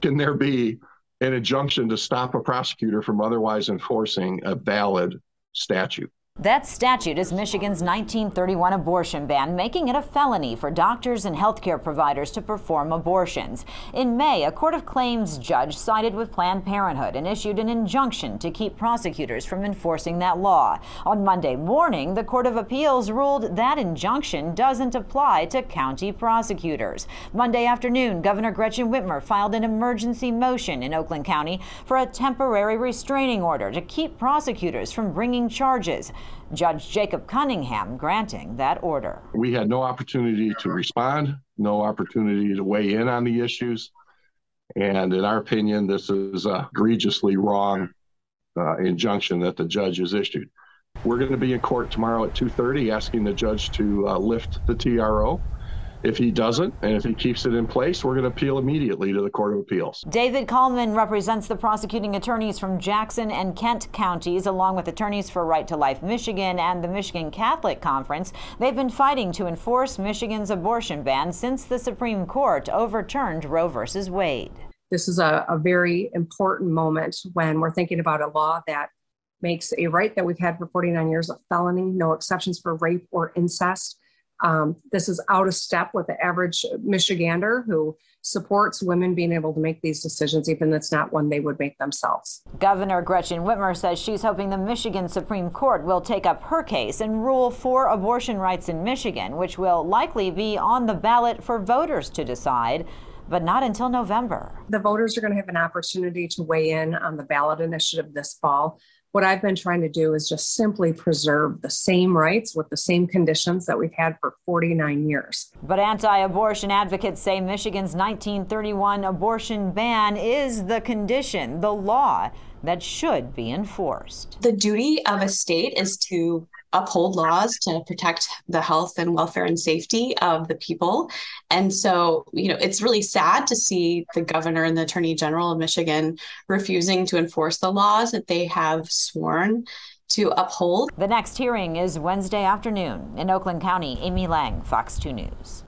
can there be an injunction to stop a prosecutor from otherwise enforcing a valid statute? That statute is Michigan's 1931 abortion ban, making it a felony for doctors and healthcare providers to perform abortions. In May, a court of claims judge sided with Planned Parenthood and issued an injunction to keep prosecutors from enforcing that law. On Monday morning, the Court of Appeals ruled that injunction doesn't apply to county prosecutors. Monday afternoon, Governor Gretchen Whitmer filed an emergency motion in Oakland County for a temporary restraining order to keep prosecutors from bringing charges. Judge Jacob Cunningham granting that order. We had no opportunity to respond, no opportunity to weigh in on the issues. And in our opinion, this is a egregiously wrong uh, injunction that the judge has issued. We're going to be in court tomorrow at 2:30 asking the judge to uh, lift the TRO. If he doesn't, and if he keeps it in place, we're going to appeal immediately to the Court of Appeals. David Kallman represents the prosecuting attorneys from Jackson and Kent counties, along with attorneys for Right to Life Michigan and the Michigan Catholic Conference. They've been fighting to enforce Michigan's abortion ban since the Supreme Court overturned Roe v. Wade. This is a, a very important moment when we're thinking about a law that makes a right that we've had for 49 years a felony, no exceptions for rape or incest. Um, this is out of step with the average Michigander who supports women being able to make these decisions, even if it's not one they would make themselves. Governor Gretchen Whitmer says she's hoping the Michigan Supreme Court will take up her case and rule for abortion rights in Michigan, which will likely be on the ballot for voters to decide but not until November. The voters are going to have an opportunity to weigh in on the ballot initiative this fall. What I've been trying to do is just simply preserve the same rights with the same conditions that we've had for 49 years. But anti abortion advocates say Michigan's 1931 abortion ban is the condition, the law that should be enforced. The duty of a state is to uphold laws to protect the health and welfare and safety of the people. And so, you know, it's really sad to see the governor and the attorney general of Michigan refusing to enforce the laws that they have sworn to uphold. The next hearing is Wednesday afternoon in Oakland County. Amy Lang, Fox 2 News.